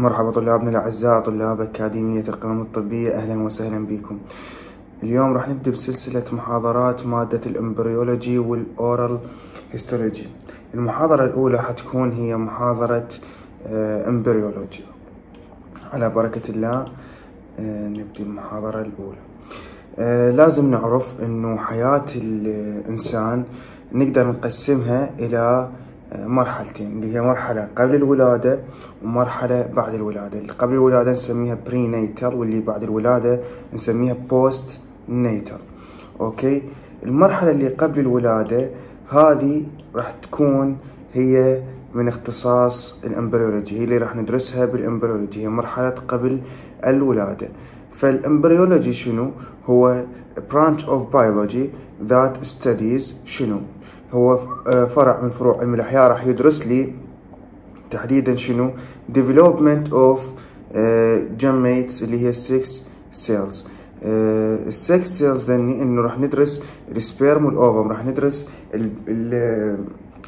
مرحبا طلابنا الأعزاء طلاب أكاديمية القمم الطبية أهلا وسهلا بكم. اليوم راح نبدأ بسلسلة محاضرات مادة ال embryology وال oral histology. المحاضرة الأولى حتكون هي محاضرة embryology. على بركة الله آه، نبدأ المحاضرة الأولى. آه، لازم نعرف أنه حياة الإنسان نقدر نقسمها إلى مرحلتين اللي هي مرحلة قبل الولادة ومرحلة بعد الولادة. اللي قبل الولادة نسميها pre واللي بعد الولادة نسميها post أوكي؟ المرحلة اللي قبل الولادة هذه راح تكون هي من اختصاص ال embryology هي اللي راح ندرسها بال embryology هي مرحلة قبل الولادة. فال embryology شنو؟ هو branch of biology that studies شنو؟ هو آه، فرع من فروع علم الأحياء راح يدرس لي تحديدا شنو؟ development of gametes آه، اللي هي 6 cells. ال sex cells ذني إنه راح ندرس ال sperm وال ovum راح ندرس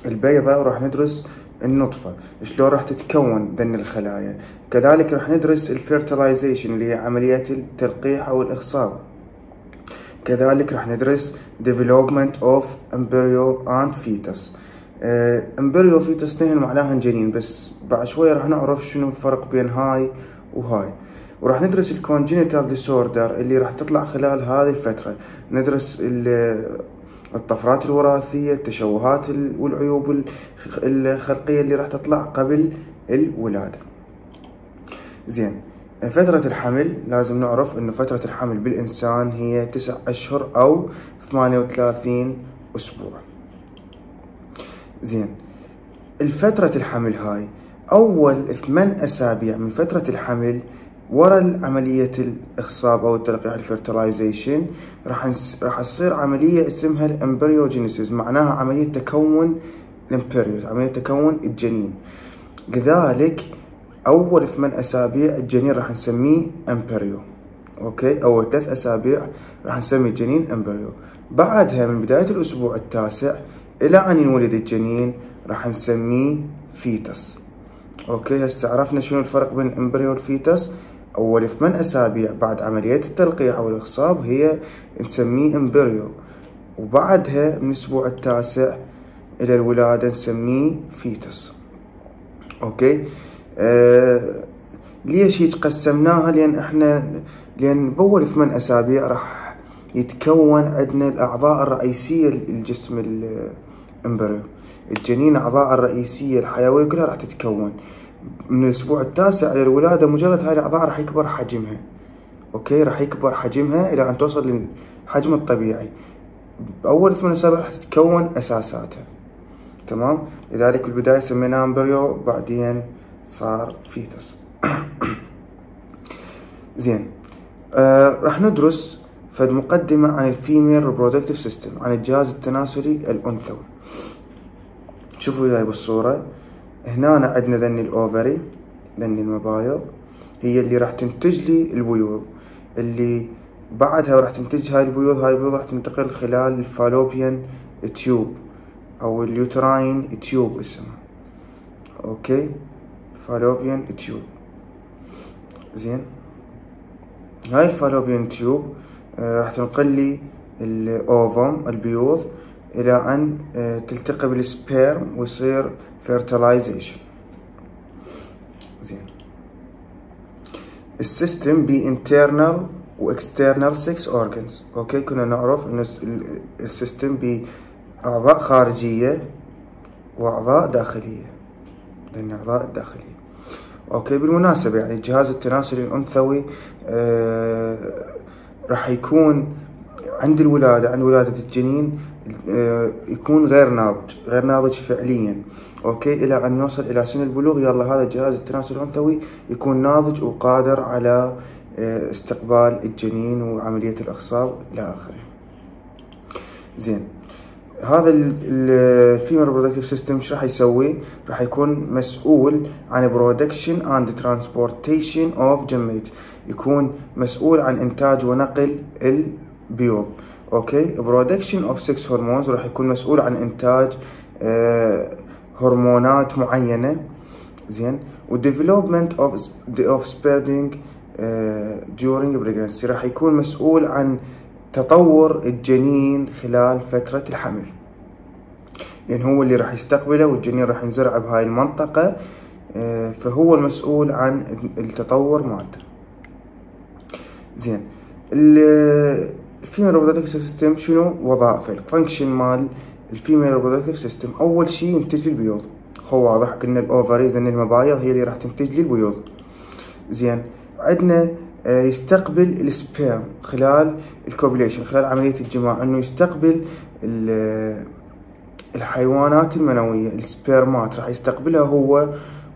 البيضة وراح ندرس النطفة. شلون راح تتكون ذن الخلايا؟ كذلك راح ندرس ال fertilization اللي هي عملية التلقيح أو الاخصاب كذلك راح ندرس development of embryo and fetus. embryo fetus اثنين معناها جنين بس بعد شوية راح نعرف شنو الفرق بين هاي وهاي. وراح ندرس ال congenital disorder اللي راح تطلع خلال هذه الفترة. ندرس الطفرات الوراثية التشوهات والعيوب الخلقية اللي راح تطلع قبل الولادة. زين. فترة الحمل لازم نعرف انه فترة الحمل بالإنسان هي تسع أشهر أو ثمانية وثلاثين أسبوع. زين. الفترة الحمل هاي أول ثمان أسابيع من فترة الحمل ورا عملية الاخصاب أو التلقيح ال fertilization راح راح تصير عملية اسمها ال embryogenesis معناها عملية تكون ال embryos عملية تكون الجنين. لذلك أول ثمان أسابيع الجنين راح نسميه embryo okay؟ أول ثلاث أسابيع راح نسمي الجنين embryo بعدها من بداية الأسبوع التاسع إلى أن ينولد الجنين راح نسميه fetus okay؟ هسه عرفنا شنو الفرق بين ال embryo وال fetus أول ثمان أسابيع بعد عملية التلقيح أو الاخصاب هي نسميه embryo وبعدها من الأسبوع التاسع إلى الولادة نسميه fetus okay؟ ليش هيك قسمناها لأن إحنا لأن بأول ثمان أسابيع راح يتكون عندنا الأعضاء الرئيسية للجسم ال embryo. الجنين أعضاء الرئيسية الحيوية كلها راح تتكون. من الأسبوع التاسع إلى الولادة مجرد هاي الأعضاء راح يكبر حجمها. okay؟ راح يكبر حجمها إلى أن توصل للحجم الطبيعي. بأول ثمان أسابيع راح تتكون أساساتها. تمام؟ لذلك بالبداية سميناه embryo بعدين صار fetus زين. آه راح ندرس فد مقدمة عن ال female reproductive system عن الجهاز التناسلي الأنثوي. شوفوا وياي بالصورة. هنا عندنا ذني ال ovary ذني المبايض. هي اللي راح تنتج لي البيوض. اللي بعدها راح تنتج هاي البيوض هاي البيوض راح تنتقل خلال ال fallopian tube أو ال uterine tube اسمها. okay؟ fallopian tube زين. هاي ال fallopian tube آه راح تنقل لي ال ovum البيوض إلى أن آه تلتقي بال sperm ويصير fertilization زين. ال system بي internal و external sex organs okay كنا نعرف ان ال system بي أعضاء خارجية وأعضاء داخلية. لأن أعضاء الداخليه okay بالمناسبة يعني الجهاز التناسلي الأنثوي آه راح يكون عند الولادة عند ولادة الجنين آه يكون غير ناضج غير ناضج فعليا. okay إلى أن يوصل إلى سن البلوغ يلا هذا الجهاز التناسلي الأنثوي يكون ناضج وقادر على آه استقبال الجنين وعملية الاخصاب إلى آخره. زين. هذا ال female reproductive system إيش راح يسوي؟ راح يكون مسؤول عن production and transportation of gamete يكون مسؤول عن إنتاج ونقل البيوض. okay؟ production of sex hormones راح يكون مسؤول عن إنتاج آه هرمونات معينة. زين؟ development of offspring during pregnancy. راح يكون مسؤول عن تطور الجنين خلال فترة الحمل. لأن هو اللي راح يستقبله والجنين راح ينزرع بهاي المنطقة فهو المسؤول عن التطور مالته زين ال female reproductive system شنو؟ وظائفه ال function مال ال female reproductive system أول شيء ينتج البيوض. هو واضح قلنا ال ovaries ان المبايض هي اللي راح تنتج لي البيوض. زين عندنا آه، يستقبل ال sperm خلال ال copulation خلال عملية الجماع إنه يستقبل الحيوانات المنوية السبيرمات راح يستقبلها هو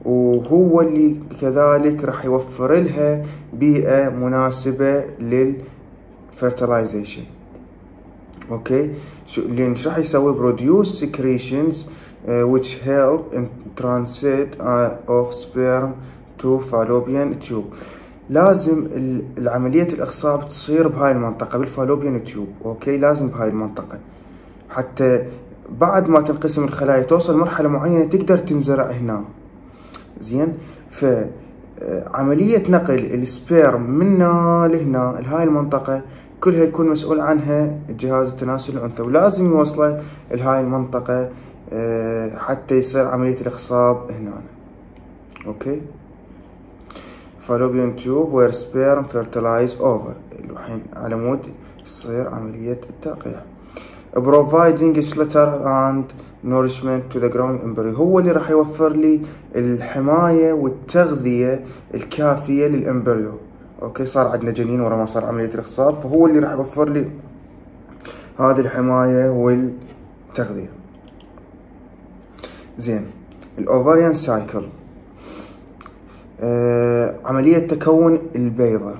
وهو اللي كذلك راح يوفر لها بيئة مناسبة لل fertilization أوكي؟ لأن راح يسوي؟ produce secretions uh, which help in transit uh, of sperm to fallopian tube. لازم العملية الإخصاب تصير بهاي المنطقة بال fallopian tube أوكي؟ لازم بهاي المنطقة. حتى بعد ما تنقسم الخلايا توصل مرحلة معينة تقدر تنزرع هنا. زين؟ ف عملية نقل ال sperm من هنا لهنا لهاي المنطقة كلها يكون مسؤول عنها الجهاز التناسلي الأنثوي ولازم يوصله لهاي المنطقة آه، حتى يصير عملية الإخصاب هنا. أوكي؟ Fallopian tube where sperm fertilize ova. الحين على مود تصير عملية التلقيح providing shelter and nourishment to the growing embryo. هو اللي راح يوفر لي الحماية والتغذية الكافية لل embryo. أوكي صار عندنا جنين ورا ما صار عملية الاخصاب فهو اللي راح يوفر لي هذه الحماية والتغذية. زين ال ovarian cycle عملية تكون البيضة.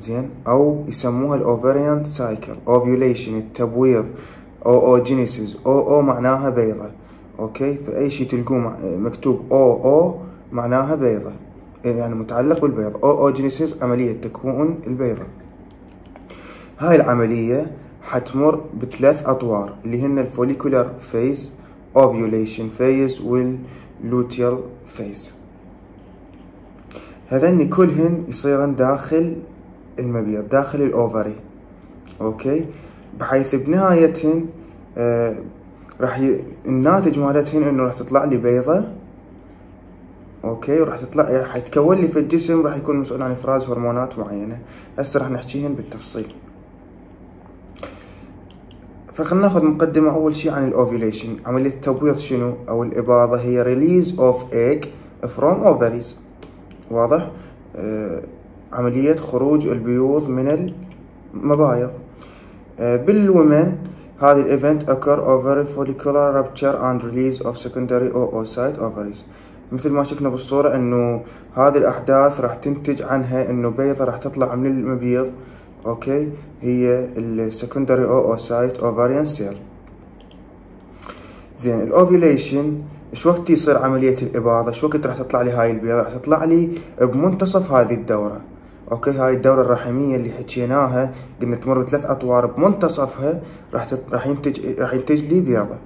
زين؟ أو يسموها ال ovarian cycle ovulation التبويض oogenesis oo معناها بيضة. أوكي؟ فأي شيء تلقوه مكتوب oo معناها بيضة. يعني متعلق بالبيض oogenesis عملية تكون البيضة. هاي العملية حتمر بثلاث أطوار اللي هن ال follicular phase ovulation phase وال luteal phase هذني كلهن يصيرن داخل المبيض داخل ال ovary. أوكي؟ بحيث بنهايتهن آه راح ي... الناتج مالتهن إنه راح تطلع لي بيضة. أوكي؟ وراح تطلع راح يتكون لي في الجسم راح يكون مسؤول عن إفراز هرمونات معينة. هسه راح نحكيهن بالتفصيل. فخلنا ناخذ مقدمة أول شيء عن ال ovulation عملية التبويض شنو؟ أو الإباضة هي release of egg from ovaries واضح؟ آه عملية خروج البيوض من المبايض. بال women هذه ال event occur over follicular rupture and release of secondary oocyte ovaries. مثل ما شفنا بالصورة إنه هذه الأحداث راح تنتج عنها إنه بيضة راح تطلع من المبيض أوكي؟ هي ال secondary oocyte ovarian cell. زين ال ovulation إيش وقت يصير عملية الإباضة؟ إيش وقت راح تطلع لي هاي البيضة؟ راح تطلع لي بمنتصف هذه الدورة. أوكي هاي الدورة الرحمية اللي حكيناها قلنا تمر بثلاث أطوار بمنتصفها راح تت... راح ينتج راح ينتج لي بيضة.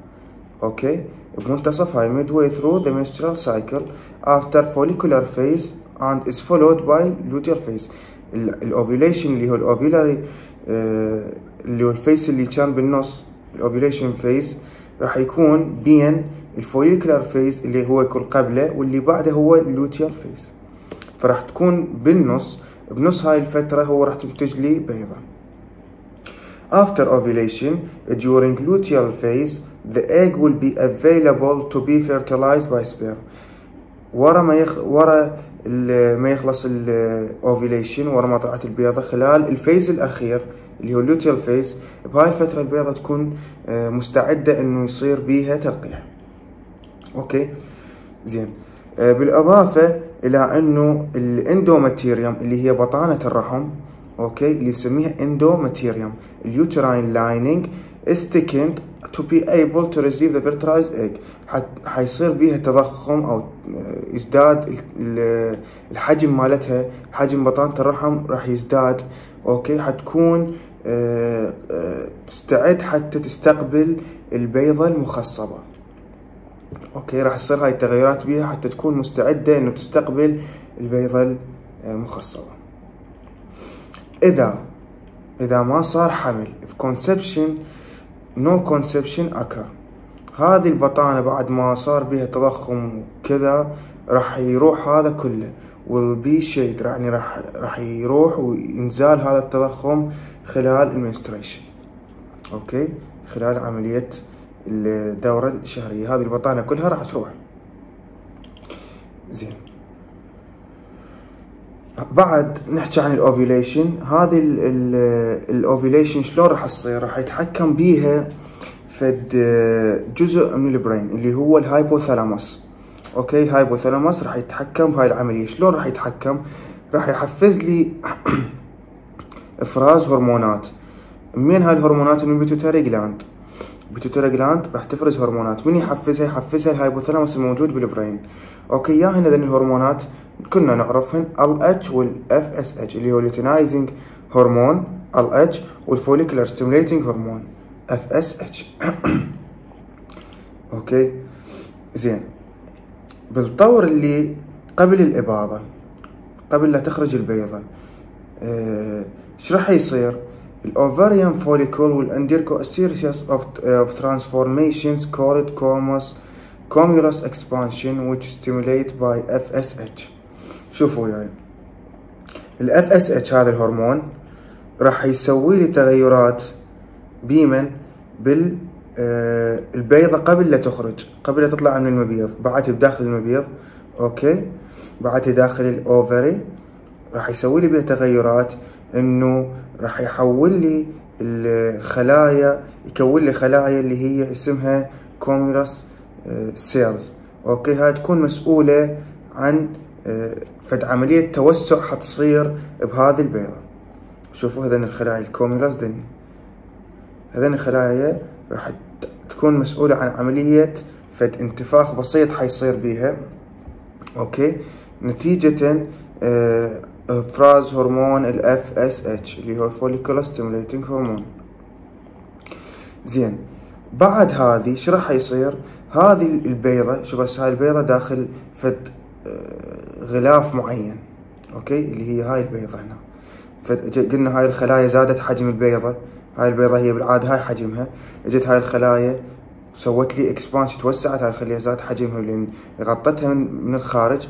أوكي؟ بمنتصف هاي midway through the menstrual cycle after follicular phase and is followed by luteal phase. ال ovulation اللي هو ال ovulatory آه اللي هو ال phase اللي كان بالنص ال ovulation phase راح يكون بين ال follicular phase اللي هو يكون قبله واللي بعده هو ال luteal phase فراح تكون بالنص بنص هاي الفترة هو راح تنتج لي بيضة. After ovulation, during luteal phase, the egg will be available to be fertilized by sperm. ورا ما يخ... ورا ما يخلص ال ovulation ورا ما طلعت البيضة خلال ال phase الأخير اللي هو ال luteal phase بهاي الفترة البيضة تكون مستعدة إنه يصير بيها تلقيح أوكي؟ زين. بالإضافة إلى أنه ال endometrium اللي هي بطانة الرحم أوكي اللي نسميها endometrium ال uterine lining thickened to be able to receive the fertilized egg. حيصير بيها تضخم أو يزداد الحجم مالتها حجم بطانة الرحم راح يزداد أوكي؟ حتكون تستعد حتى تستقبل البيضة المخصبة. أوكي راح تصير هاي التغيرات بيها حتى تكون مستعدة إنه تستقبل البيضة المخصبة. إذا إذا ما صار حمل if conception no conception occur. هذه البطانة بعد ما صار بها تضخم وكذا راح يروح هذا كله. Will be shed يعني راح راح يروح وينزال هذا التضخم خلال ال menstruation أوكي؟ خلال عملية الدورة الشهرية. هذه البطانة كلها راح تروح. زين. بعد نحكي عن ال ovulation هذه ال ovulation شلون راح تصير؟ راح يتحكم بيها فد جزء من ال brain اللي هو ال hypothalamus أوكي؟ ال hypothalamus راح يتحكم بهاي العملية. شلون راح يتحكم؟ راح يحفز لي إفراز هرمونات. من هاي الهرمونات من ال pituitary gland ال pituitary gland راح تفرز هرمونات. من يحفزها؟ يحفزها ال hypothalamus الموجود بال brain. أوكي يا هنا ذن الهرمونات كنا نعرفهن ال اتش والاف اس اتش اللي هو luteinizing hormone LH وال follicular stimulating hormone FSH okay زين. بالطور اللي قبل الإباضة قبل لا تخرج البيضة إيش راح يصير؟ ال ovarian follicle will undergo a series of, of transformations called comos cumulus expansion which stimulate by FSH شوفوا يعني. ال FSH هذا الهرمون راح يسوي لي تغيرات بيمن بال البيضة قبل لا تخرج قبل لا تطلع من المبيض بعدها بداخل المبيض okay؟ بعدها داخل ال ovary راح يسوي لي بها تغيرات إنه راح يحول لي الخلايا يكون لي خلايا اللي هي اسمها cumulus cells okay هاي تكون مسؤولة عن فد عملية توسع حتصير بهذه البيضة. شوفوا هذين الخلايا ال cumulus ذني. هذين الخلايا راح تكون مسؤولة عن عملية فد انتفاخ بسيط حيصير بيها. okay نتيجة افراز هرمون FSH اللي هو follicular stimulating hormone زين. بعد هذه شو راح يصير؟ هذه البيضة شوف بس هاي البيضة داخل فد غلاف معين okay؟ اللي هي هاي البيضة هنا. قلنا هاي الخلايا زادت حجم البيضة. هاي البيضة هي بالعادة هاي حجمها. اجت هاي الخلايا سوت لي expansion توسعت هاي الخلية زاد حجمها لأن غطتها من, من الخارج.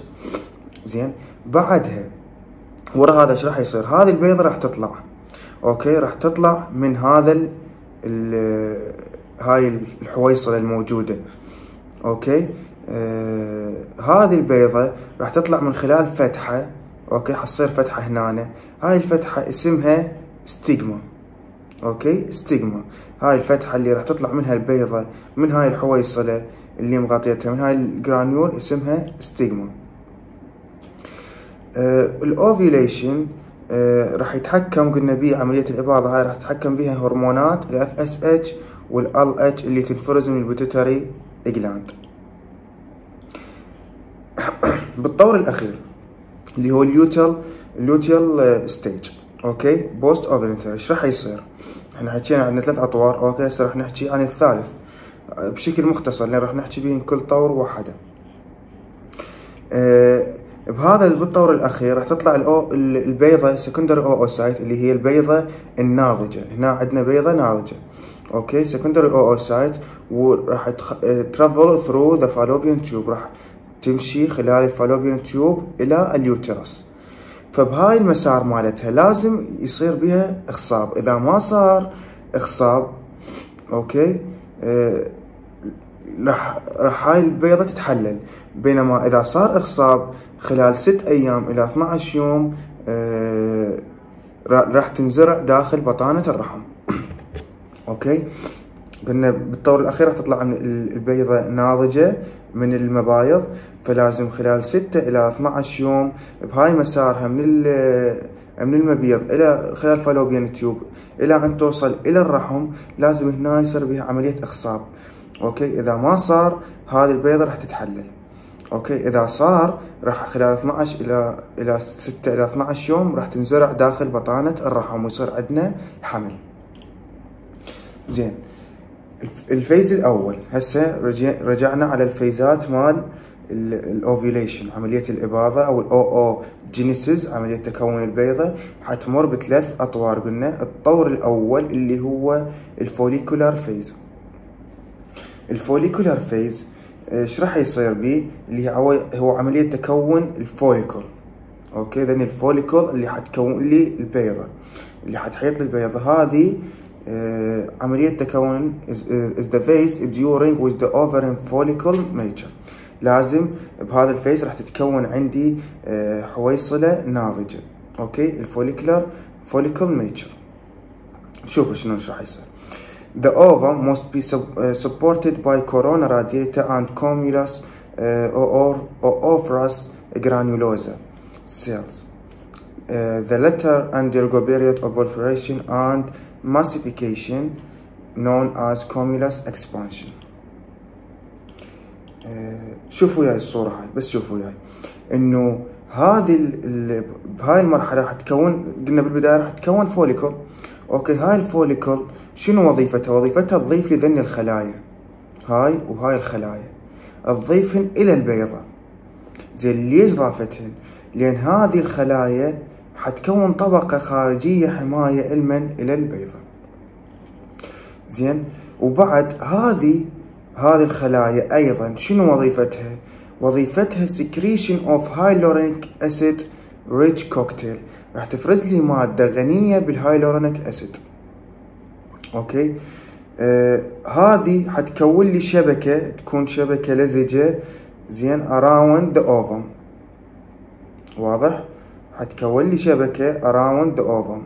زين. بعدها ورا هذا إيش راح يصير؟ هذه البيضة راح تطلع. okay؟ راح تطلع من هذا ال هاي الحويصلة الموجودة. okay؟ آه هذه البيضة راح تطلع من خلال فتحة. okay؟ حتصير فتحة هنا. هاي الفتحة اسمها stigma okay؟ stigma هاي الفتحة اللي راح تطلع منها البيضة من هاي الحويصلة اللي مغطيتها من هاي ال granule اسمها stigma ال ovulation آه راح يتحكم قلنا بيه عملية الإباضة هاي راح تتحكم بها هرمونات ال FSH وال LH اللي تنفرز من ال pituitary gland بالطور الأخير اللي هو ال luteal ال luteal stage okay؟ post ovulatory إيش راح يصير؟ إحنا حكينا عن ثلاث أطوار. okay؟ هسه راح نحكي عن الثالث. بشكل مختصر لأن راح نحكي بين كل طور وحده أه بهذا بالطور الأخير راح تطلع الأو البيضة secondary oocyte اللي هي البيضة الناضجة. هنا عندنا بيضة ناضجة. okay؟ secondary oocyte وراح travel through the fallopian tube راح تمشي خلال ال fallopian tube إلى ال uterus فبهاي المسار مالتها لازم يصير بها اخصاب إذا ما صار اخصاب okay؟ آه راح راح هاي البيضة تتحلل. بينما إذا صار اخصاب خلال ست أيام إلى 12 يوم آه راح تنزرع داخل بطانة الرحم. okay؟ قلنا بالطور الأخير راح تطلع من البيضة ناضجة من المبايض فلازم خلال ستة إلى 12 يوم بهاي مسارها من من المبيض إلى خلال fallopian tube إلى أن توصل إلى الرحم لازم هنا يصير بها عملية إخصاب okay؟ إذا ما صار هذه البيضة راح تتحلل. okay إذا صار راح خلال 12 إلى إلى 6 إلى 12 يوم راح تنزرع داخل بطانة الرحم ويصير عندنا حمل. زين. ال phase الأول. هسه رجعنا على ال phase ات مال ال ovulation عملية الإباضة أو ال oogenesis عملية تكون البيضة. حتمر بثلاث أطوار قلنا الطور الأول اللي هو ال follicular phase. ال follicular phase إيش راح يصير به اللي هو هو عملية تكون ال follicle. okay؟ ذن ال follicle اللي حتكون لي البيضة. اللي حتحيط لي البيضة هذه آه عملية تكون is the phase during which the ovarian follicle mature لازم بهذا ال phase راح تتكون عندي آه حويصلة ناضجة. أوكي؟ الفوليكولار فوليكل ميتشر شوفوا شنو راح يصير. The ovum must be uh, supported by corona radiata and uh, or, or ovrous granulosa cells. Uh, the latter undergo period of proliferation and massification known as cumulus expansion. شوفوا وياي الصورة هاي بس شوفوا وياي انه هذه بهاي المرحلة حتكون قلنا بالبداية راح تكون follicle okay هاي ال follicle شنو وظيفتها وظيفتها تضيف لي ذن الخلايا. هاي وهاي الخلايا. تضيفهن إلى البيضة. زين ليش ضافتهن؟ لأن هذه الخلايا حتكون طبقة خارجية حماية المن إلى البيضة. زين وبعد هذه هذه الخلايا أيضا شنو وظيفتها؟ وظيفتها secretion of hyaluronic acid rich cocktail. راح تفرز لي مادة غنية بال hyaluronic acid okay؟ آه هذه حتكون لي شبكة تكون شبكة لزجة زين around the ovum واضح؟ حتكون لي شبكة around the ovum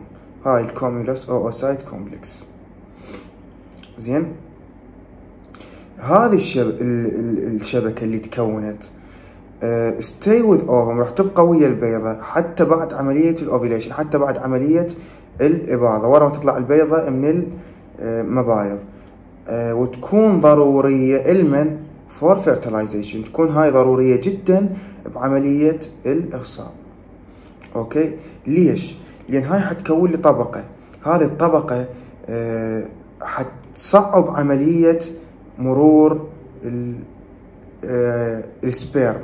هاي ال cumulus oocyte complex زين؟ هذه الشب... الشبكة اللي تكونت. stay with ovum راح تبقى ويا البيضة حتى بعد عملية ال ovulation حتى بعد عملية الاباضة ورا ما تطلع البيضة من المبايض uh, وتكون ضرورية المن for fertilization تكون هاي ضرورية جدا بعملية الاخصاب okay؟ ليش؟ لأن هاي حتكون لي طبقة. هذه الطبقة uh, حتصعب عملية مرور ال sperm.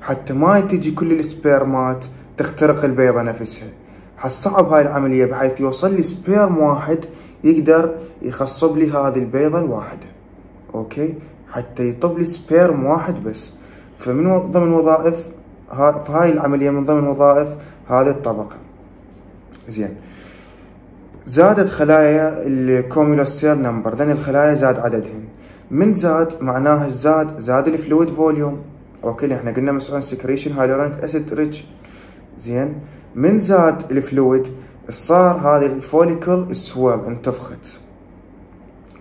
حتى ما تجي كل ال spermات تخترق البيضة نفسها. حتصعب هاي العملية بحيث يوصل لي sperm واحد يقدر يخصب لي هذه البيضة الواحدة okay؟ حتى يطب لي sperm واحد بس. فمن ضمن وظائف فهاي العملية من ضمن وظائف هذه الطبقة. زين. زادت خلايا ال cumulus cell number. ذن الخلايا زاد عددهن. من زاد؟ معناها زاد زاد ال fluid volume okay إحنا قلنا مسؤول secretion hyaluronic acid rich زين. من زاد ال fluid صار هذه ال follicle swell انتفخت.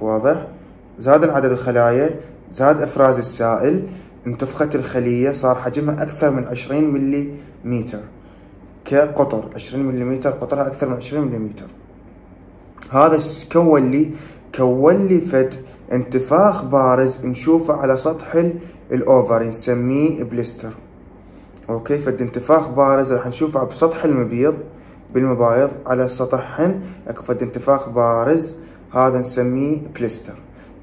واضح؟ زاد عدد الخلايا زاد إفراز السائل انتفخت الخلية صار حجمها أكثر من 20 ملي متر. كقطر 20 ملي قطرها أكثر من 20 ملي هذا كون لي كون لي فد انتفاخ بارز نشوفه على سطح ال ovary نسميه blister okay؟ فد انتفاخ بارز راح نشوفه بسطح المبيض. بالمبايض على سطحهن اكو فد انتفاخ بارز هذا نسميه blister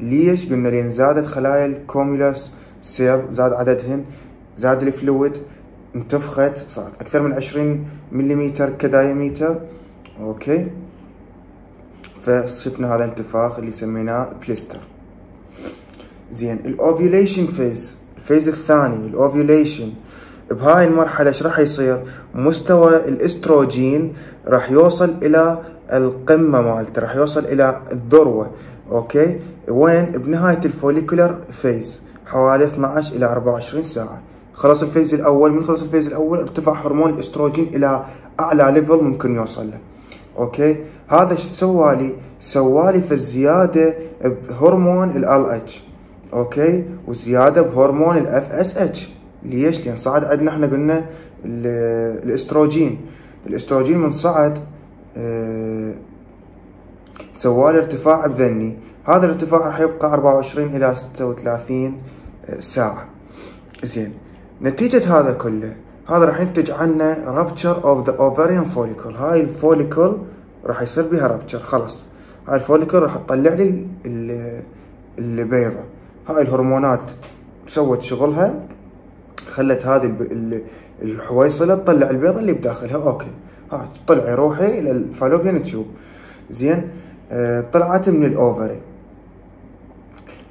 ليش؟ قلنا لأن زادت خلايا ال cumulus cell زاد عددهن زاد ال fluid انتفخت صارت أكثر من 20 ملم ك diameter. okay؟ فشفنا هذا الانتفاخ اللي سميناه blister زين ال ovulation phase ال phase الثاني ال ovulation. بهاي المرحلة إيش راح يصير؟ مستوى الإستروجين راح يوصل إلى القمة مالته راح يوصل إلى الذروة okay وين؟ بنهاية ال follicular phase حوالي 12 إلى 24 ساعة خلص ال phase الأول من خلص ال phase الأول ارتفع هرمون الإستروجين إلى أعلى level ممكن يوصل له okay هذا إيش سوالي؟ سوالي في الزيادة بهرمون ال H okay وزيادة بهرمون ال FSH ليش؟ لأن صعد عندنا إحنا قلنا ال estrogen. ال estrogen من صعد آه سوالي ارتفاع بذني هذا الارتفاع راح يبقى 24 إلى 36 ساعة. زين. نتيجة هذا كله هذا راح ينتج عنا rupture of the ovarian follicle. هاي ال follicle راح يصير بها rupture. خلاص. هاي ال follicle راح تطلع لي البيضة. هاي الهرمونات سوت شغلها. خلت هذه الحويصلة تطلع البيضة اللي بداخلها. okay. ها طلعي روحي إلى ال fallopian tube زين. آه طلعت من ال ovary.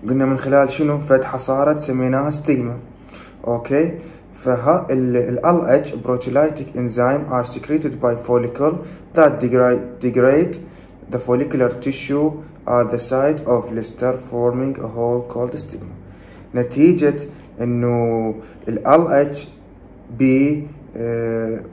قلنا من خلال شنو؟ فتحة صارت سميناها stigma okay. فها ال LH proteolytic enzyme are secreted by follicle that degrade, degrade the follicular tissue at the site of blister forming a hole called stigma. نتيجة إنه ال LH ب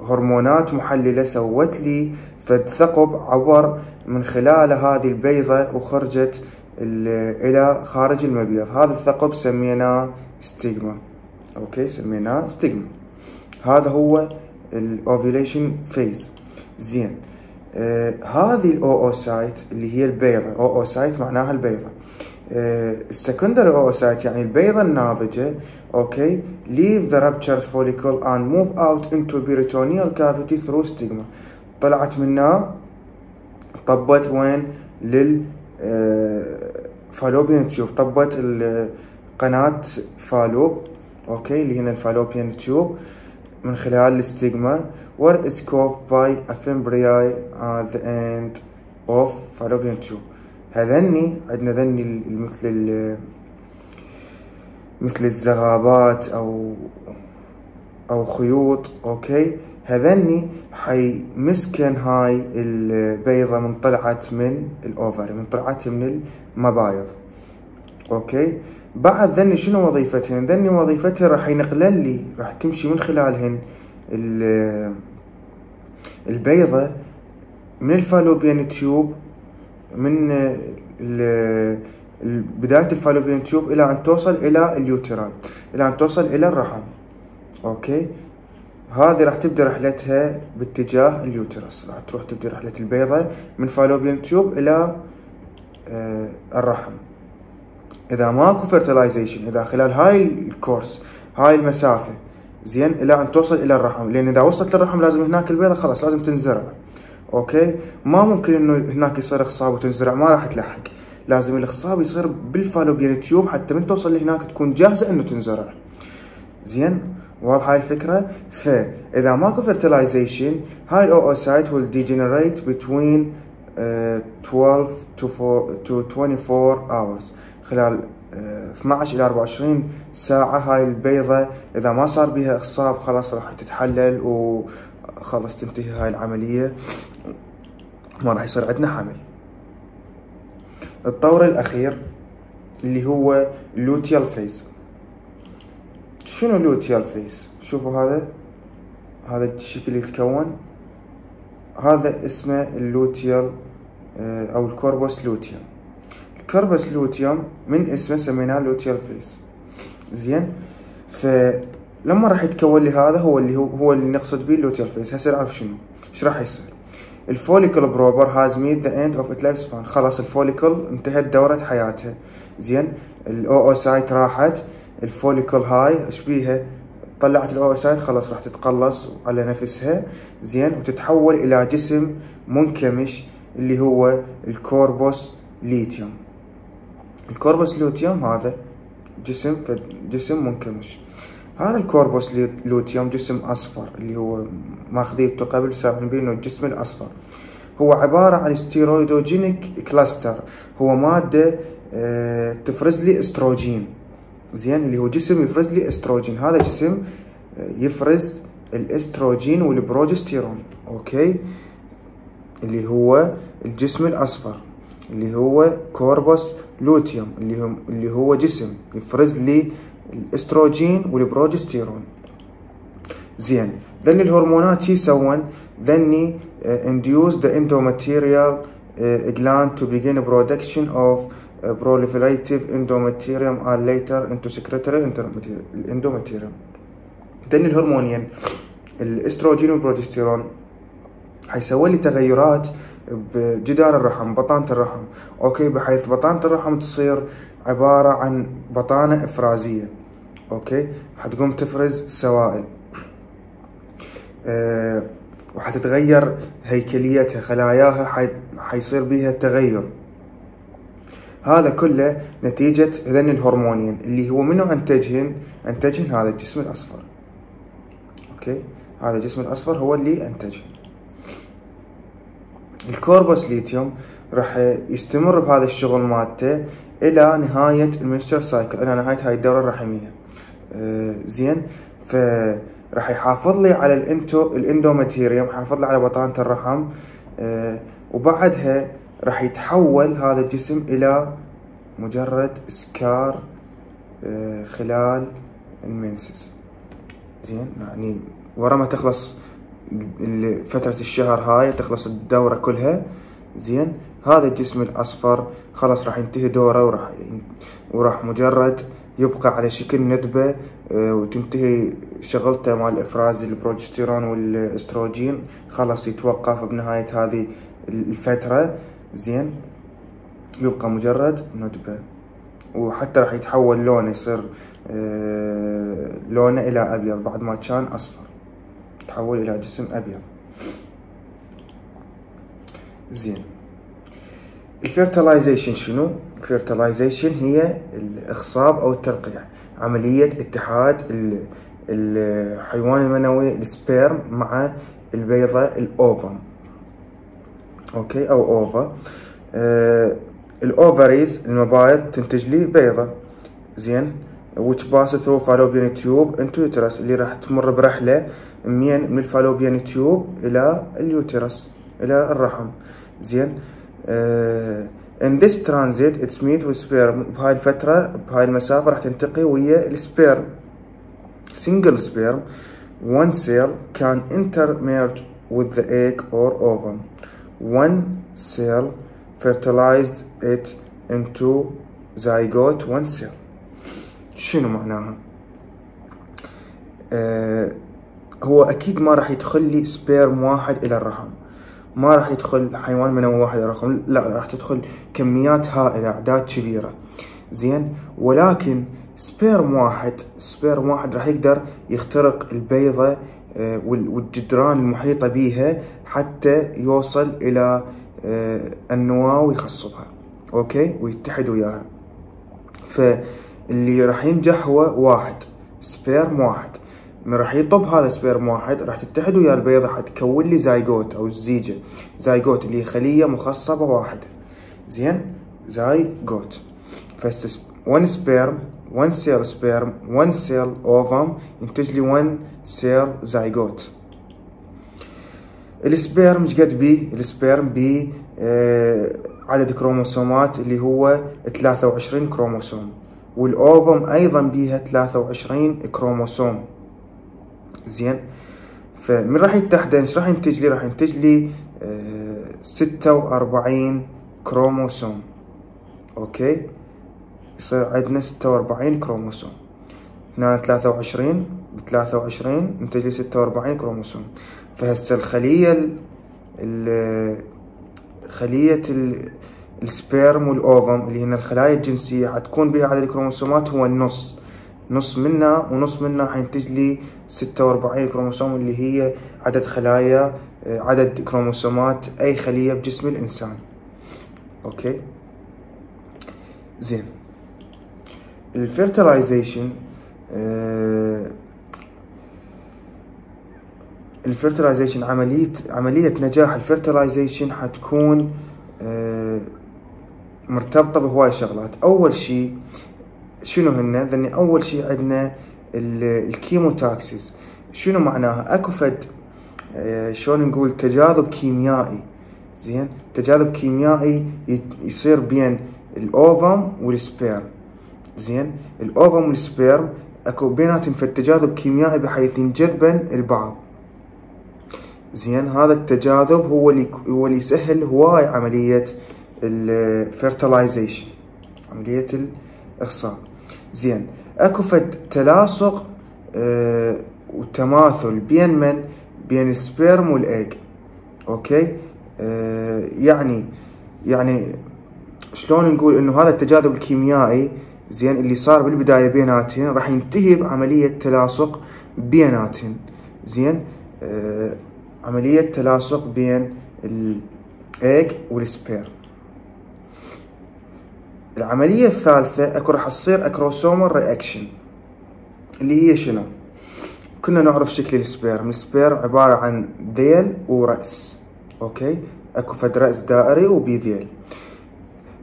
هرمونات محللة سوت لي فد ثقب عبر من خلال هذه البيضة وخرجت إلى خارج المبيض. هذا الثقب سميناه ستيغما أوكي؟ سميناه ستيغما هذا هو ال ovulation phase زين. آه هذه ال oocyte اللي هي البيضة. oocyte معناها البيضة. آه ال secondary oocyte يعني البيضة الناضجة okay leave the ruptured follicle and move out into peritoneal cavity through stigma. طلعت منها طبت وين؟ لل fallopian tube طبت قناة فالوب okay اللي هنا ال fallopian tube من خلال ال stigma caused by a fimbriae at the end of fallopian tube. هذني عندنا ذني مثل مثل الزغابات أو أو خيوط okay؟ هذني حيمسكن هاي البيضة من طلعت من ال ovary من طلعت من المبايض okay؟ بعد ذني شنو وظيفتهن؟ ذني وظيفتها راح ينقلن لي راح تمشي من خلالهن البيضة من ال fallopian tube من بداية ال fallopian tube إلى أن توصل إلى ال uterine إلى أن توصل إلى الرحم. okay؟ هذه راح تبدأ رحلتها باتجاه ال uterus راح تروح تبدأ رحلة البيضة من fallopian tube إلى آه الرحم. إذا ماكو fertilization إذا خلال هاي ال course هاي المسافة زين إلى أن توصل إلى الرحم. لأن إذا وصلت للرحم لازم هناك البيضة خلاص لازم تنزرع. okay؟ ما ممكن إنه هناك يصير إخصاب وتنزرع ما راح تلحق. لازم الإخصاب يصير بال fallopian tube حتى من توصل لهناك تكون جاهزة إنه تنزرع. زين؟ واضحة هاي الفكرة؟ فإذا ماكو fertilization هاي ال oocyte will degenerate between uh, 12 to, 4, to 24 hours. خلال uh, 12 إلى 24 ساعة هاي البيضة إذا ما صار بها إخصاب خلاص راح تتحلل وخلاص تنتهي هاي العملية ما راح يصير عندنا حمل الطور الأخير اللي هو luteal phase شنو luteal phase؟ شوفوا هذا هذا الشكل يتكون. هذا اسمه ال luteal أو ال corpus luteum. ال corpus luteum من اسمه سميناه luteal phase. زين؟ فلما راح يتكون لي هذا هو اللي هو هو اللي نقصد به ال luteal phase. هسه نعرف شنو؟ إيش راح يصير؟ ال follicle proper has met the end of its lifespan خلاص ال follicle انتهت دورة حياتها. زين؟ ال oocyte راحت. ال follicle هاي إيش بيها؟ طلعت ال oocyte خلاص راح تتقلص على نفسها. زين؟ وتتحول إلى جسم منكمش اللي هو ال corpus luteum ال corpus luteum هذا جسم جسم منكمش. هذا ال corpus luteum جسم أصفر اللي هو ماخذيته قبل سابقين بيه انه الجسم الأصفر. هو عبارة عن steroidogenic cluster. هو مادة آه تفرز لي استروجين. زين؟ اللي هو جسم يفرز لي استروجين. هذا جسم يفرز الاستروجين والبروجستيرون. okay؟ اللي هو الجسم الأصفر. اللي هو corpus luteum. اللي هو اللي هو جسم يفرز لي الاستروجين والبروجستيرون. زين. ذني الهرمونات شي يسوون ذني induce the endometrial gland to begin production of proliferative endometrium and later into secretory endometrium ذني الهرمونين الاستروجين والبروجستيرون. حيسوي لي تغيرات بجدار الرحم بطانة الرحم. okay بحيث بطانة الرحم تصير عبارة عن بطانة إفرازية. okay؟ حتقوم تفرز سوائل. أه وحتتغير هيكليتها خلاياها حيصير بيها تغير. هذا كله نتيجة هذين الهرمونين اللي هو منو أنتجهن؟ أنتجهن هذا الجسم الأصفر. okay؟ هذا الجسم الأصفر هو اللي أنتجهن. ال corpus luteum راح يستمر بهذا الشغل مالته إلى نهاية ال menstrual cycle. إلى نهاية هاي الدورة الرحمية. زين. فراح يحافظ لي على ال endo ال endometrium يحافظ لي على بطانة الرحم. آه وبعدها راح يتحول هذا الجسم إلى مجرد scar آه خلال ال menses زين يعني ورا ما تخلص فترة الشهر هاي تخلص الدورة كلها. زين هذا الجسم الأصفر خلاص راح ينتهي دوره وراح وراح مجرد يبقى على شكل ندبة آه، وتنتهي شغلته مع الافراز البروجستيرون والإستروجين. خلاص يتوقف بنهاية هذه الفترة. زين. يبقى مجرد ندبة. وحتى راح يتحول لونه يصير آه، لونه إلى أبيض. بعد ما كان أصفر. تحول إلى جسم أبيض. زين. ال fertilization شنو؟ ال fertilization هي الاخصاب أو التلقيح عملية اتحاد الحيوان المنوي ال sperm مع البيضة ال ovum. okay؟ أو ova. آه ال ovaries المبايض تنتج لي بيضة. زين؟ which pass through fallopian tube into uterus اللي راح تمر برحلة منين من ال fallopian tube إلى ال uterus إلى الرحم. زين؟ Uh, in this transit it's meet with sperm بهاي الفترة بهاي المسافة راح تلتقي ويا ال sperm single sperm one cell can intermerge with the egg or ovum one cell fertilized it into zygote one cell شنو معناها؟ آه هو أكيد ما راح يدخل لي sperm واحد إلى الرحم ما راح يدخل حيوان منوي واحد الرحم لا راح تدخل كميات هائلة أعداد كبيرة. زين؟ ولكن sperm واحد sperm واحد راح يقدر يخترق البيضة آه، والجدران المحيطة بيها حتى يوصل إلى آه، النواة ويخصبها. okay؟ ويتحد وياها. فاللي راح ينجح هو واحد sperm واحد. راح يطب هذا sperm واحد راح تتحد ويا البيضة حتكون لي زايجوت أو الزيجة. زايجوت اللي هي خلية مخصبة واحدة. زين؟ zygote first 1 sperm 1 cell sperm 1 cell ovum ينتج لي 1 cell zygote ال sperm إيش قد بيه؟ ال sperm بيه آه عدد كروموسومات اللي هو 23 كروموسوم. وال ovum أيضا بيها 23 كروموسوم. زين. فمن راح يتحدن إيش راح ينتج لي راح ينتج لي آه ستة وأربعين كروموسوم. okay؟ يصير عندنا ستة وأربعين كروموسوم. هنا ثلاثة وعشرين بثلاثة وعشرين ينتج لي ستة وأربعين كروموسوم. فهسه الخلية ال خلية ال sperm وال ovum اللي هنا الخلايا الجنسية حتكون بها عدد الكروموسومات هو النص. نص منها ونص منها حينتج لي ستة وأربعين كروموسوم اللي هي عدد خلايا آه، عدد كروموسومات أي خلية بجسم الإنسان. okay؟ زين. ال fertilization آه، ال fertilization عملية عملية نجاح ال fertilization حتكون آه، مرتبطة بهواي شغلات أول شي شنو هن؟ أول شيء عندنا ال chemotaxis شنو معناها؟ اكو فد آه، شلون نقول؟ تجاذب كيميائي. زين؟ تجاذب كيميائي يصير بين ال ovum وال sperm. زين؟ ال ovum وال sperm اكو بيناتهم فد تجاذب كيميائي بحيث ينجذبن لبعض. زين؟ هذا التجاذب هو اللي هو اللي يسهل هواي عملية ال fertilization عملية الاخصاب زين؟ اكو فد تلاصق آه وتماثل بين من؟ بين ال sperm وال egg okay؟ آه يعني يعني شلون نقول إنه هذا التجاذب الكيميائي زين اللي صار بالبداية بيناتهن راح ينتهي بعملية تلاصق بيناتهن. زين؟ آه عملية تلاصق بين ال egg وال sperm العملية الثالثة أكو راح تصير acrosomal reaction اللي هي شنو؟ كنا نعرف شكل ال sperm ال sperm عبارة عن ذيل ورأس okay؟ أكو فد رأس دائري وبي ذيل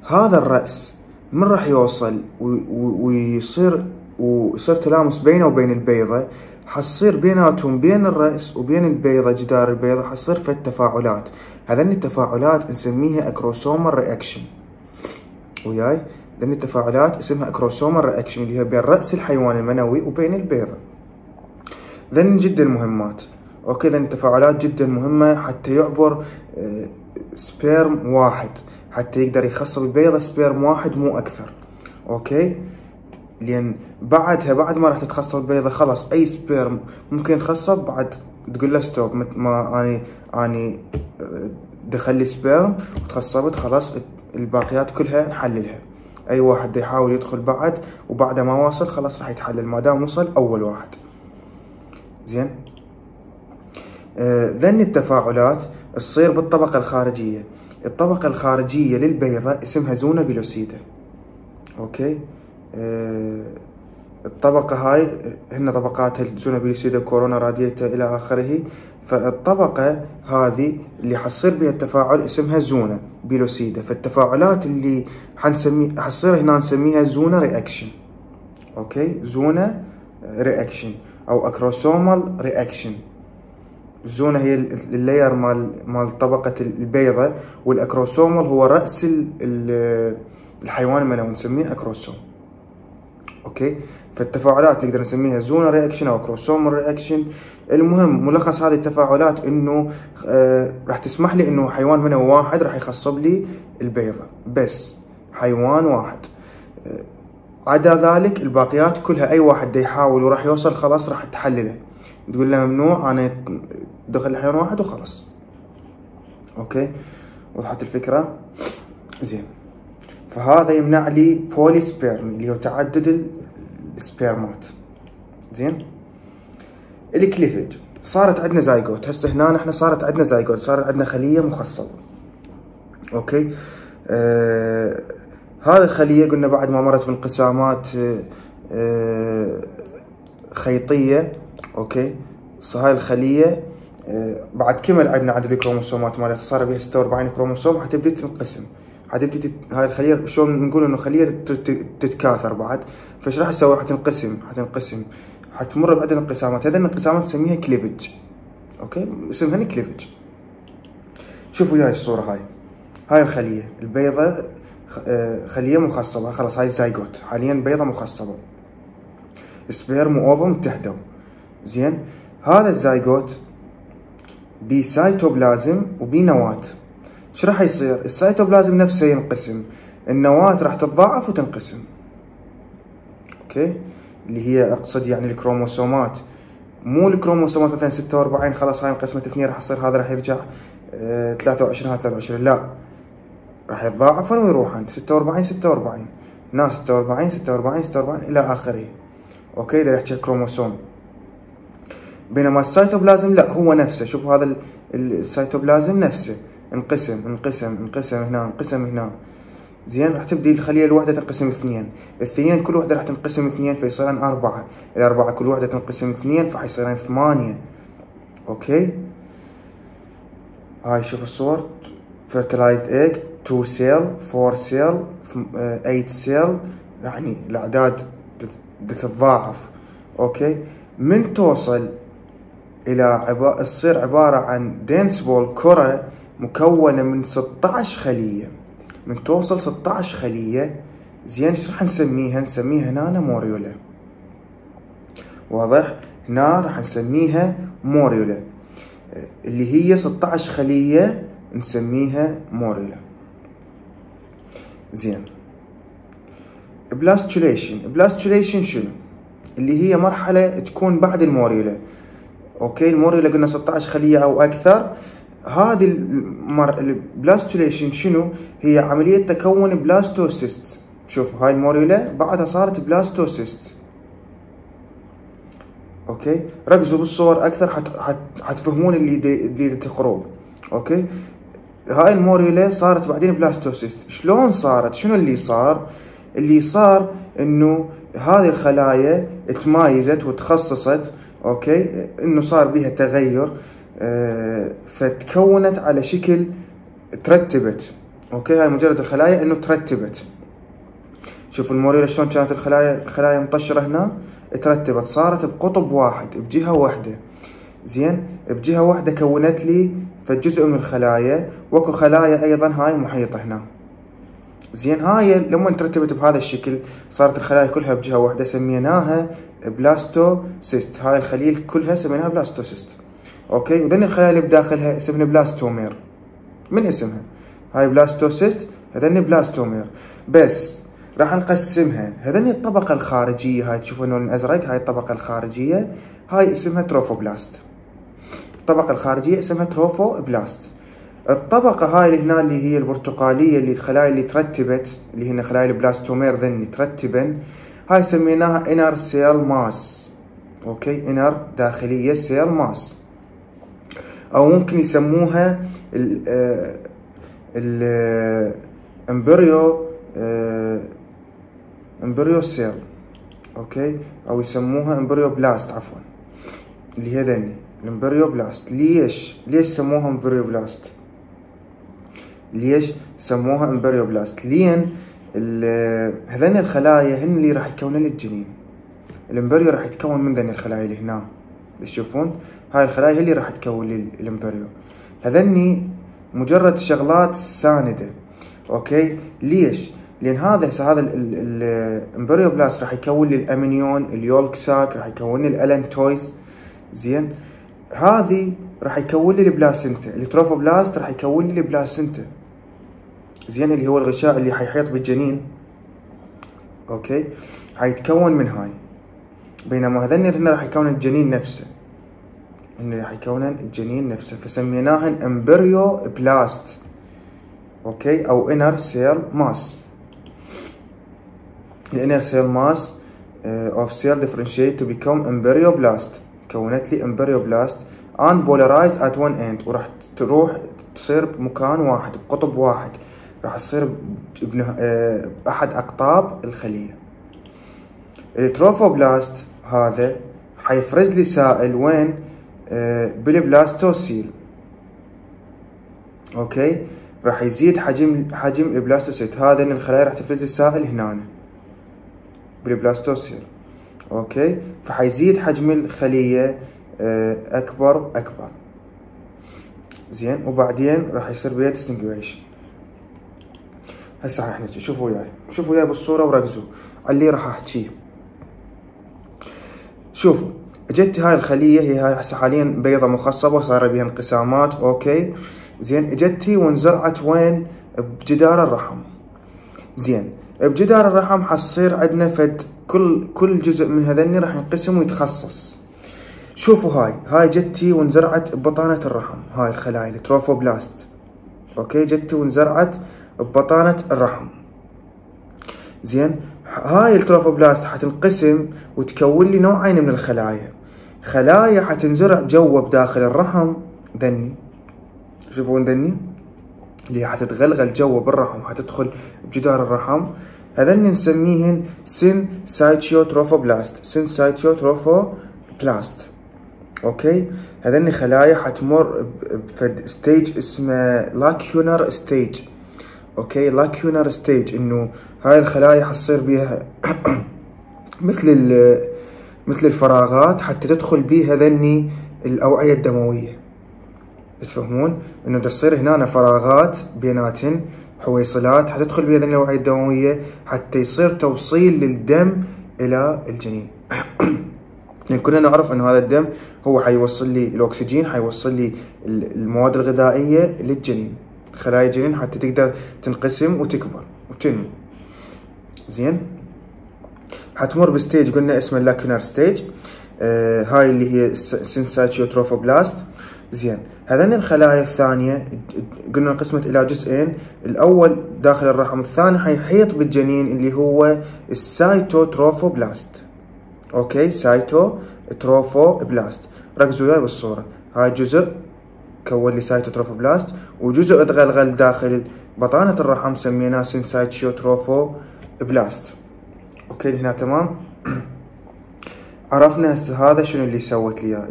هذا الرأس من راح يوصل ويصير ويصير تلامس بينه وبين البيضة. حتصير بيناتهم بين الرأس وبين البيضة جدار البيضة حتصير فد تفاعلات. هذين التفاعلات نسميها acrosomal reaction وياي. لأن التفاعلات اسمها acrosomal reaction اللي هي بين رأس الحيوان المنوي وبين البيضة ذن جدا مهمات. okay ذن التفاعلات جدا مهمة حتى يعبر sperm آه، واحد. حتى يقدر يخصب البيضة sperm واحد مو أكثر. okay؟ لأن بعدها بعد ما راح تتخصب البيضة خلاص أي sperm ممكن يتخصب بعد تقول له stop ما اني اني آه، دخل لي sperm وتخصبت خلاص الباقيات كلها نحللها. أي واحد يحاول يدخل بعد وبعد ما وصل خلاص راح يتحلل ما دام وصل أول واحد. زين؟ آه ذن التفاعلات تصير بالطبقة الخارجية. الطبقة الخارجية للبيضة اسمها zona pellucida okay؟ آه الطبقة هاي هن طبقات ال zona pellucida corona radiata إلى آخره. فالطبقة هذه اللي حصير بها التفاعل اسمها zona. pellucida فالتفاعلات اللي حنسمي حصير هنا نسميها zona reaction okay zona reaction أو acrosomal reaction ال zona هي ال layer مال مال طبقة البيضة وال acrosomal هو رأس الحيوان المنوي نسميه acrosome okay فالتفاعلات نقدر نسميها zona reaction أو acrosomal reaction المهم ملخص هذه التفاعلات إنه آه راح تسمح لي إنه حيوان منوي واحد راح يخصب لي البيضة. بس حيوان واحد. آه عدا ذلك الباقيات كلها أي واحد يحاول وراح يوصل خلاص راح تحلله. تقول له ممنوع أنا دخل لي حيوان واحد وخلص okay؟ وضحت الفكرة؟ زين. فهذا يمنع لي polyspermy اللي هو تعدد ال sperm ات. زين؟ ال cleavage صارت عندنا زايجوت هسه هنا إحنا صارت عندنا زايجوت صارت عندنا خلية مخصبة. okay؟ آه هذه الخلية قلنا بعد ما مرت بانقسامات آه خيطية. okay؟ هاي الخلية آه بعد كمل عندنا عدد الكروموسومات مالتها. صار بها 46 كروموسوم. حتبدي تنقسم. حتبدي هاي الخلية شلون نقول إنه خلية تتكاثر بعد. فايش راح تسوي حتنقسم حتنقسم حتمر بعدد انقسامات هذه الانقسامات نسميها cleavage okay؟ اسمها cleavage شوفوا وياي الصورة هاي. هاي الخلية. البيضة آه، خلية مخصبة. خلاص هاي زايجوت حاليا بيضة مخصبة. sperm و ovum اتحدوا زين؟ هذا الزايجوت بسايتوبلازم وبنواة. إيش راح يصير؟ السايتوبلازم نفسه ينقسم. النواة راح تتضاعف وتنقسم. okay؟ اللي هي أقصد يعني الكروموسومات. مو الكروموسومات مثلا 46 خلاص هاي انقسمت اثنين راح يصير هذا راح يرجع 23 هذا 23 لا راح يتضاعفن ويروحن 46 46 ناس 46 46 46 إلى اخره okay إذا يحكي كروموسوم بينما السيتوبلازم لا هو نفسه. شوف هذا السيتوبلازم نفسه. انقسم انقسم انقسم هنا انقسم هنا. زين راح تبدي الخلية الواحدة تنقسم اثنين. الاثنين كل واحدة راح تنقسم اثنين فيصيرن أربعة. الأربعة كل واحدة تنقسم اثنين فحيصيرن ثمانية. okay؟ هاي شوف الصور fertilized egg 2 cell 4 cell 8 cell. يعني الأعداد تتضاعف. okay؟ من توصل إلى عبا... تصير عبارة عن dense ball كرة مكونة من 16 خلية. من توصل 16 خلية زين إيش راح نسميها؟ نسميها هنا morula. واضح؟ هنا راح نسميها morula. اللي هي 16 خلية نسميها morula. زين. blastulation blastulation شنو؟ اللي هي مرحلة تكون بعد ال morula. okay ال morula قلنا 16 خلية أو أكثر. هذه المر... ال blastulation شنو؟ هي عملية تكون blastocyst شوف هاي ال morula بعدها صارت blastocyst okay؟ ركزوا بالصور أكثر حت... حت... حتفهمون اللي دي... اللي تقروه okay؟ هاي ال morula صارت بعدين blastocyst شلون صارت؟ شنو اللي صار؟ اللي صار إنه هذه الخلايا تمايزت وتخصصت okay؟ إنه صار بها تغير. فتكونت على شكل ترتبت. okay؟ هاي مجرد الخلايا إنه ترتبت. شوفوا ال morula شلون كانت الخلايا الخلايا مطشره هنا. ترتبت. صارت بقطب واحد بجهة واحدة. زين؟ بجهة واحدة كونت لي فجزء من الخلايا. وأكو خلايا أيضا هاي محيطة هنا. زين؟ هاي لما ترتبت بهذا الشكل صارت الخلايا كلها بجهة واحدة سميناها blastocyst. هاي الخلية كلها سميناها blastocyst. okay؟ وذن الخلايا اللي بداخلها اسمها blastomere. من اسمها؟ هاي blastocyst هذني blastomere. بس راح نقسمها. هذني الطبقة الخارجية هاي تشوفون اللون الأزرق هاي الطبقة الخارجية. هاي اسمها trophoblast. الطبقة الخارجية اسمها trophoblast. الطبقة هاي اللي هنا اللي هي البرتقالية اللي الخلايا اللي ترتبت اللي هنا خلايا ال blastomere ذني ترتبن هاي سميناها inner cell mass okay؟ inner داخلية cell mass أو ممكن يسموها ال embryo embryo cell okay؟ أو يسموها embryoblast عفوا. اللي هي ذني ال embryoblast ليش؟ ليش سموها embryoblast ليش سموها embryoblast لين هذين الخلايا هن اللي راح يكونن الجنين ال embryo راح يتكون من ذني الخلايا اللي هنا. تشوفون هاي الخلايا هي اللي راح تكون لي ال embryo هذني مجرد شغلات ساندة okay؟ ليش؟ لأن هذا هسه هذا ال embryoblast راح يكون لي ال amnion ال yolk sac راح يكون لي ال allantois زين؟ هذه راح يكون لي ال placenta ال trophoblast راح يكون لي ال placenta زين؟ اللي هو الغشاء اللي حيحيط بالجنين. okay؟ حيتكون من هاي. بينما هذني هنا راح يكون الجنين نفسه. هن راح يكون الجنين نفسه فسميناهن embryoblast. okay؟ أو inner cell mass. ال inner cell mass of cell differentiate to become embryoblast. كونت لي embryoblast and polarize at one end وراح تروح تصير بمكان واحد بقطب واحد. راح تصير باحد أقطاب الخلية. ال trophoblast هذا حيفرز لي سائل وين؟ آه بال blastocoel. okay؟ راح يزيد حجم حجم ال blastocyst. هذا إن الخلايا راح تفرز السائل هنا بال blastocoel. okay؟ فحيزيد حجم الخلية آه أكبر واكبر زين؟ وبعدين راح يصير بيها disintegration هسه راح نجي. شوفوا وياي. شوفوا وياي بالصورة وركزوا. على اللي راح أحكيه. شوفوا. اجت هاي الخلية هي هسه حاليا بيضة مخصبة صار بها انقسامات okay. زين اجتي وانزرعت وين؟ بجدار الرحم. زين بجدار الرحم حتصير عندنا فد كل كل جزء من هذني راح ينقسم ويتخصص. شوفوا هاي هاي جتي وانزرعت ببطانة الرحم هاي الخلايا ال trophoblast. okay جتي وانزرعت ببطانة الرحم. زين هاي ال trophoblast حتنقسم وتكون لي نوعين من الخلايا. خلايا حتنزرع جوا بداخل الرحم ذني. شوفون ذني؟ اللي حتتغلغل جوا بالرحم حتدخل بجدار الرحم. هذني نسميهن سين سايتشيو تروفوبلاست سين سايتشيو تروفوبلاست أوكي هذني خلايا حتمر بفد stage اسمه lacunar stage okay؟ lacunar stage إنه هاي الخلايا حتصير بيها مثل مثل الفراغات حتى تدخل بيها ذني الأوعية الدموية. تفهمون؟ إنه تصير هنا فراغات بيناتن حويصلات حتدخل بها ذني الأوعية الدموية حتى يصير توصيل للدم إلى الجنين. يعني كلنا نعرف إنه هذا الدم هو حيوصل لي الأكسجين حيوصل لي المواد الغذائية للجنين. خلايا الجنين حتى تقدر تنقسم وتكبر. وتنمو. زين؟ حتمر ب stage قلنا اسمه ال lacunar stage آه هاي اللي هي syncytiotrophoblast زين هذين الخلايا الثانية قلنا انقسمت إلى جزئين. الأول داخل الرحم الثاني حيحيط بالجنين اللي هو ال cytotrophoblast okay cyto trophoblast ركزوا وياي بالصورة. هاي جزء كون لي cytotrophoblast وجزء تغلغل داخل بطانة الرحم سميناه syncytiotrophoblast okay هنا تمام. عرفنا هسه هذا شنو اللي سوت لي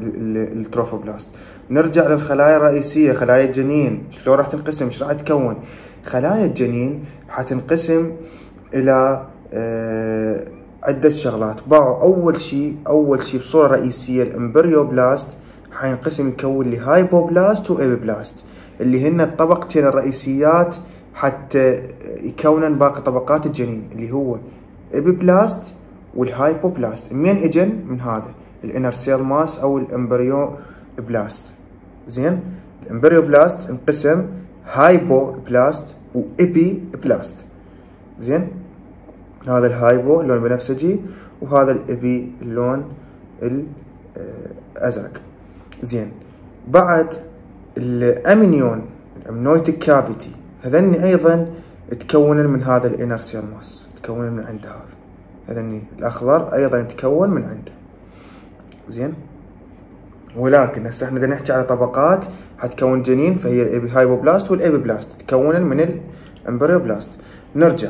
ال trophoblast. نرجع للخلايا الرئيسية خلايا الجنين. شلون راح تنقسم؟ إيش راح تكون خلايا الجنين حتنقسم إلى آه عدة شغلات. باعوا أول شيء أول شيء بصورة رئيسية ال embryoblast حينقسم يكون لي hypoblast و epiblast اللي هن الطبقتين الرئيسيات حتى يكونن باقي طبقات الجنين اللي هو epiblast وال hypoblast. منين إجن؟ من هذا ال inner cell mass أو ال embryoblast. زين؟ ال embryoblast انقسم hypoblast و epiblast زين؟ هذا ال hypo اللون البنفسجي وهذا ال epi اللون الازرق زين؟ بعد ال amnion ال amniotic cavity هذني أيضا تكون من هذا ال inner cell mass. تكون من عند هذا. هذني الأخضر أيضا يتكون من عنده. زين؟ ولكن هسه إحنا بدنا نحكي على طبقات حتكون جنين فهي ال hypoblast وال epiblast تكون من ال embryoblast نرجع.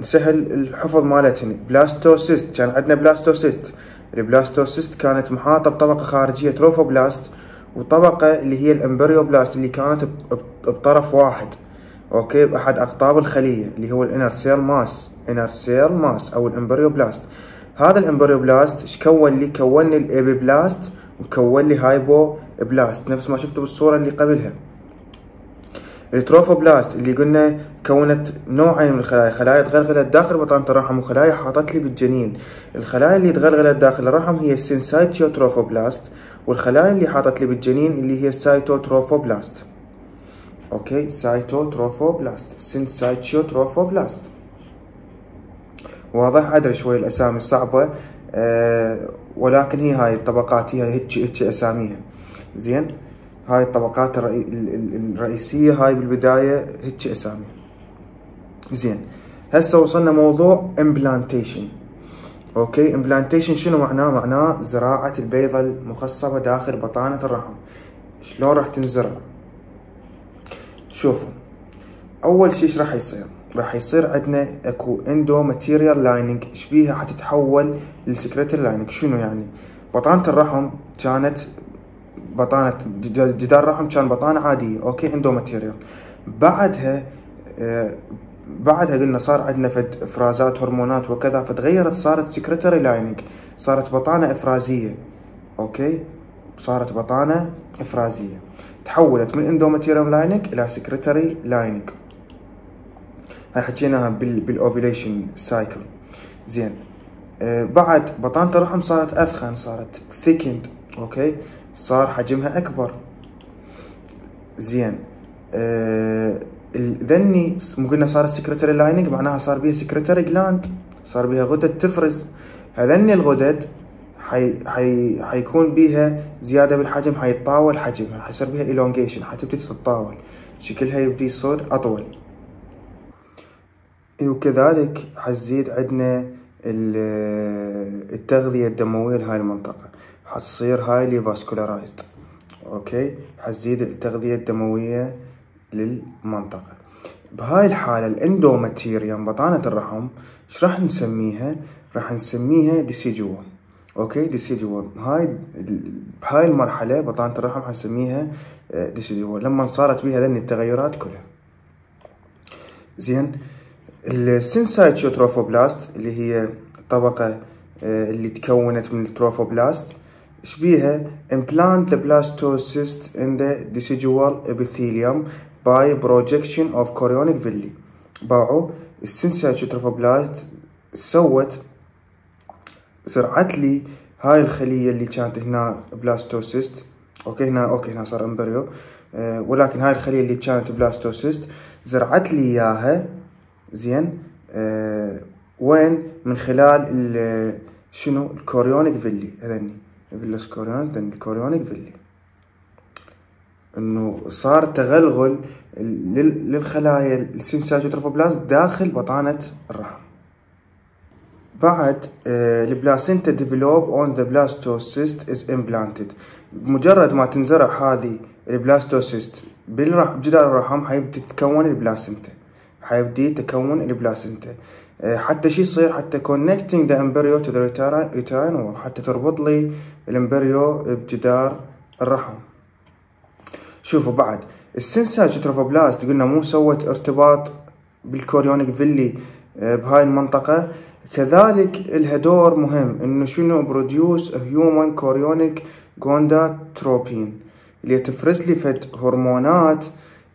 نسهل الحفظ مالتهن blastocyst كان عندنا blastocyst ال blastocyst كانت محاطة بطبقة خارجية trophoblast وطبقة اللي هي ال embryoblast اللي كانت بطرف واحد. okay باحد اقطاب الخلية اللي هو ال inner cell mass. inner cell mass أو ال embryoblast هذا ال embryoblast إيش كون لي؟ كون لي ال epiblast وكون لي hypoblast. نفس ما شفتوا بالصورة اللي قبلها. ال trophoblast اللي قلنا كونت نوعين من الخلايا. خلايا تغلغلت داخل بطانة الرحم وخلايا حاطت لي بالجنين. الخلايا اللي تغلغلت داخل الرحم هي ال syncytiotrophoblast والخلايا اللي حاطت لي بالجنين اللي هي ال cytotrophoblast okay cytotrophoblast syncytiotrophoblast واضح؟ أدري شوي الأسامي صعبة. أه ولكن هي هاي الطبقات هي هيك هيك أساميها. زين؟ هاي الطبقات الرئي... الرئيسية هاي بالبداية هيك أسامي. زين. هسه وصلنا موضوع implantation okay implantation شنو معناه؟ معناه زراعة البيضة المخصبة داخل بطانة الرحم. شلون راح تنزرع؟ شوفوا. أول شي إيش راح يصير؟ راح يصير عندنا أكو endometrial lining إيش بيها حتتحول ل secretory lining شنو يعني؟ بطانة الرحم كانت بطانة جدار الرحم كان بطانة عادية. okay endometrial. بعدها آه بعدها قلنا صار عندنا فد إفرازات هرمونات وكذا فتغيرت صارت secretory lining صارت بطانة إفرازية. okay؟ صارت بطانة إفرازية. تحولت من endometrial lining إلى secretory lining هاي حكيناها بال بال ovulation cycle زين. آه بعد بطانة الرحم صارت أثخن صارت thickened okay؟ صار حجمها أكبر. زين. آه ذني مو قلنا صار ال secretory lining معناها صار بيها secretory gland صار بيها غدد تفرز. هذني الغدد حي حي حيكون بيها زيادة بالحجم حيتطاول حجمها حيصير بيها elongation حتبتدي تتطاول. شكلها يبدي يصير أطول. وكذلك حتزيد عندنا التغذية الدموية لهاي المنطقة. حتصير highly vascularized okay؟ حتزيد التغذية الدموية للمنطقة. بهاي الحالة ال endometrium بطانة الرحم إيش راح نسميها؟ راح نسميها deciduum okay deciduum هاي بهاي المرحلة بطانة الرحم حنسميها deciduum لما صارت بها ذني التغيرات كلها. زين. ال syncytiotrophoblast اللي هي الطبقة اللي تكونت من ال trophoblast إيش بيها؟ implant the blastocyst in the decidual epithelium by projection of chorionic villi. باعوا. ال syncytiotrophoblast سوت زرعت لي هاي الخلية اللي كانت هنا blastocyst. okay هنا okay هنا صار embryo. أه ولكن هاي الخلية اللي كانت blastocyst زرعت لي إياها. زين. أه وين؟ من خلال شنو؟ ال chorionic villi. هذني. villus chorionic ال chorionic villi. إنه صار تغلغل للخلايا السنسشيوتروفوبلاست داخل بطانة الرحم. بعد ال placenta develop when the blastocyst is implanted بمجرد ما تنزرع هذه ال blastocyst بجدار الرحم حيبدي تتكون ال placenta حيبدي تكون ال placenta آه، حتى شي يصير حتى the embryo to the uterine wall حتى تربط لي ال embryo بجدار الرحم. شوفوا بعد ال syncytiotrophoblast قلنا مو سوت ارتباط بال chorionic villi آه، بهاي المنطقة. كذلك لها دور مهم إنه شنو produce human chorionic gonadotropin اللي تفرز لي فد هرمونات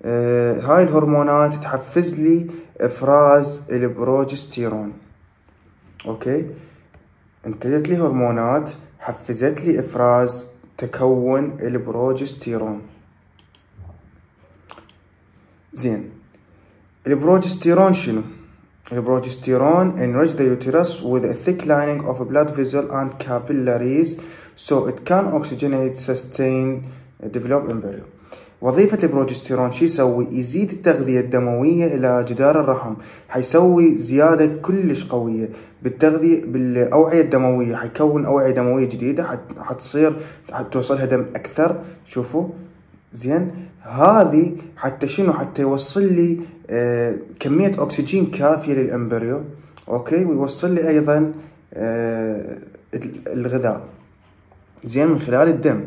آه هاي الهرمونات تحفز لي إفراز البروجستيرون. أوكي؟ انتجت لي هرمونات حفزت لي إفراز تكون البروجستيرون. زين. البروجستيرون شنو؟ البروجستيرون enrich the uterus with a thick lining of blood vessel and capillaries so it can oxygenate sustain develop embryo. وظيفة البروجستيرون شو يسوي؟ يزيد التغذية الدموية إلى جدار الرحم، حيسوي زيادة كلش قوية بالتغذية بالأوعية الدموية، حيكون أوعية دموية جديدة حتصير حتوصلها دم أكثر، شوفوا. زين. هذه حتى شنو؟ حتى يوصل لي آه كمية أكسجين كافية لل embryo okay؟ ويوصل لي أيضا آه الغذاء. زين من خلال الدم.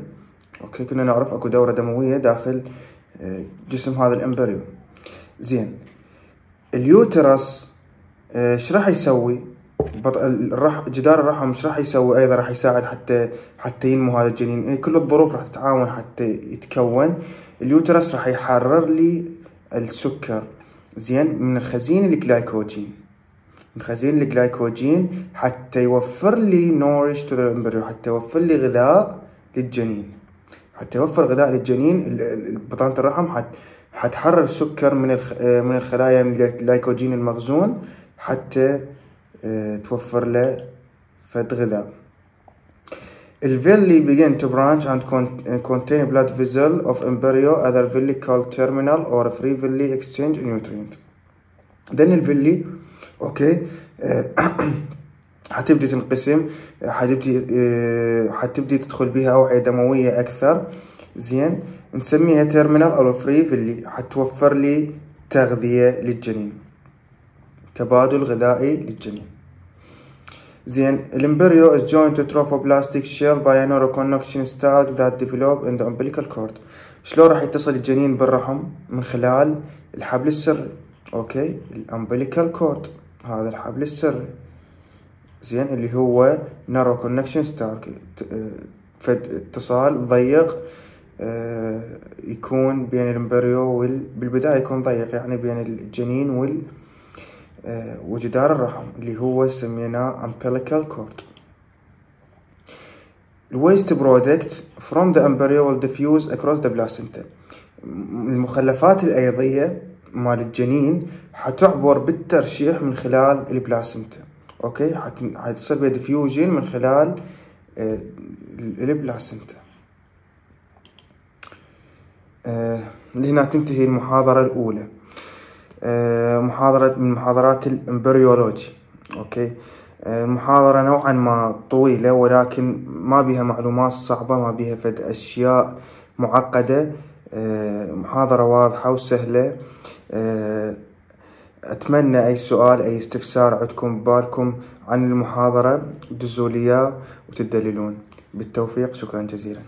أوكي؟ كنا نعرف أكو دورة دموية داخل آه، جسم هذا ال embryo. زين. ال uterus إيش راح يسوي؟ الرح جدار الرحم إيش راح يسوي؟ أيضا راح يساعد حتى حتى ينمو هذا الجنين. إيه، كل الظروف راح تتعاون حتى يتكون. ال uterus راح يحرر لي السكر. زين من خزين الجلايكوجين. من خزين الجلايكوجين حتى يوفر لي nourish to the حتى يوفر لي غذاء للجنين. حتى يوفر غذاء للجنين بطانة الرحم حت حتحرر السكر من من الخلايا من الجلايكوجين المخزون حتى آه، توفر له فد غذاء. ال villi begin to branch and contain blood vessel of embryo other villi called terminal or free villi exchange nutrient. Then ال villi okay حتبدي تنقسم حتبدي آه، حتبدي تدخل بها أوعية دموية أكثر. زين نسميها terminal أو free اللي حتوفر لي تغذية للجنين. تبادل غذائي للجنين. زين ال embryo is joined to trophoblastic shell by a narrow connection stalk that develop in the umbilical cord. شلون راح يتصل الجنين بالرحم؟ من خلال الحبل السري. okay ال umbilical cord هذا الحبل السري. زين اللي هو narrow connection stalk اتصال ضيق آه، يكون بين ال embryo وال بالبداية يكون ضيق يعني بين الجنين وال وجدار الرحم اللي هو سميناه umbilical cord. ال waste product from the will diffuse across the placenta. المخلفات الأيضية مال الجنين حتعبر بالترشيح من خلال ال placenta. Okay؟ حتصير بها diffusion من خلال آه، ال placenta. آه، لهنا تنتهي المحاضرة الأولى. آه، محاضرة من محاضرات ال embryology okay؟ محاضرة نوعا ما طويلة ولكن ما بها معلومات صعبة ما بها فد أشياء معقدة. محاضرة واضحة وسهلة. أتمنى أي سؤال أي استفسار عندكم ببالكم عن المحاضرة دزوا لي وتدللون. بالتوفيق شكرا جزيلا.